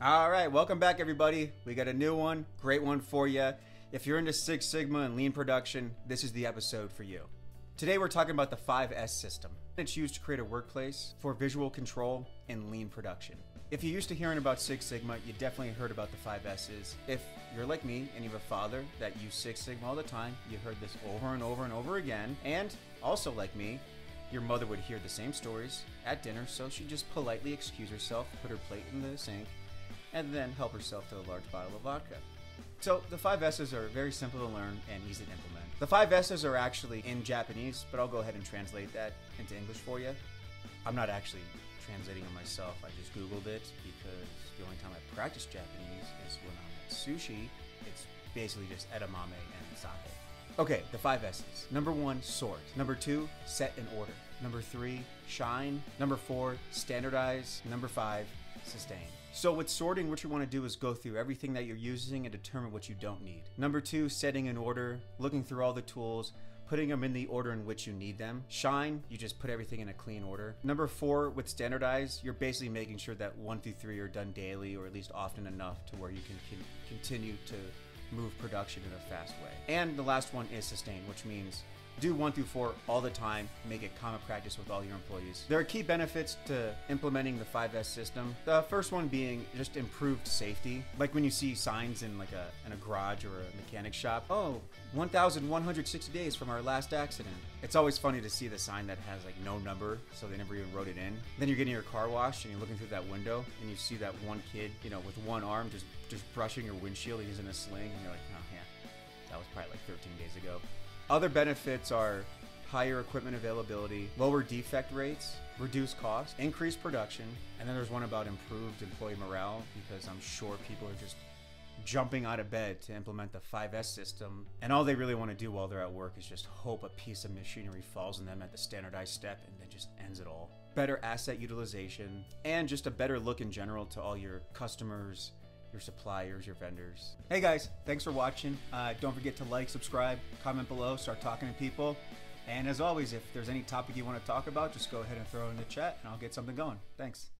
All right, welcome back, everybody. We got a new one, great one for you. If you're into Six Sigma and lean production, this is the episode for you. Today, we're talking about the 5S system. It's used to create a workplace for visual control and lean production. If you're used to hearing about Six Sigma, you definitely heard about the 5S's. If you're like me and you have a father that used Six Sigma all the time, you heard this over and over and over again. And also like me, your mother would hear the same stories at dinner, so she'd just politely excuse herself, put her plate in the sink, and then help herself to a large bottle of vodka. So the five S's are very simple to learn and easy to implement. The five S's are actually in Japanese, but I'll go ahead and translate that into English for you. I'm not actually translating it myself. I just Googled it because the only time I practice Japanese is when I'm at sushi. It's basically just edamame and sake. Okay, the five S's. Number one, sort. Number two, set and order. Number three, shine. Number four, standardize. Number five, sustain. So with sorting, what you want to do is go through everything that you're using and determine what you don't need. Number two, setting an order, looking through all the tools, putting them in the order in which you need them. Shine, you just put everything in a clean order. Number four, with standardize, you're basically making sure that one through three are done daily or at least often enough to where you can, can continue to move production in a fast way. And the last one is sustain, which means do one through four all the time, make it common practice with all your employees. There are key benefits to implementing the 5S system. The first one being just improved safety. Like when you see signs in like a in a garage or a mechanic shop, oh, 1,160 days from our last accident. It's always funny to see the sign that has like no number, so they never even wrote it in. Then you're getting your car washed and you're looking through that window and you see that one kid, you know, with one arm just just brushing your windshield. He's in a sling, and you're like, oh yeah, that was probably like 13 days ago. Other benefits are higher equipment availability, lower defect rates, reduced cost, increased production, and then there's one about improved employee morale because I'm sure people are just jumping out of bed to implement the 5S system, and all they really want to do while they're at work is just hope a piece of machinery falls on them at the standardized step and then just ends it all. Better asset utilization, and just a better look in general to all your customers, your suppliers, your vendors. Hey guys, thanks for watching. Uh, don't forget to like, subscribe, comment below, start talking to people. And as always, if there's any topic you want to talk about, just go ahead and throw it in the chat and I'll get something going. Thanks.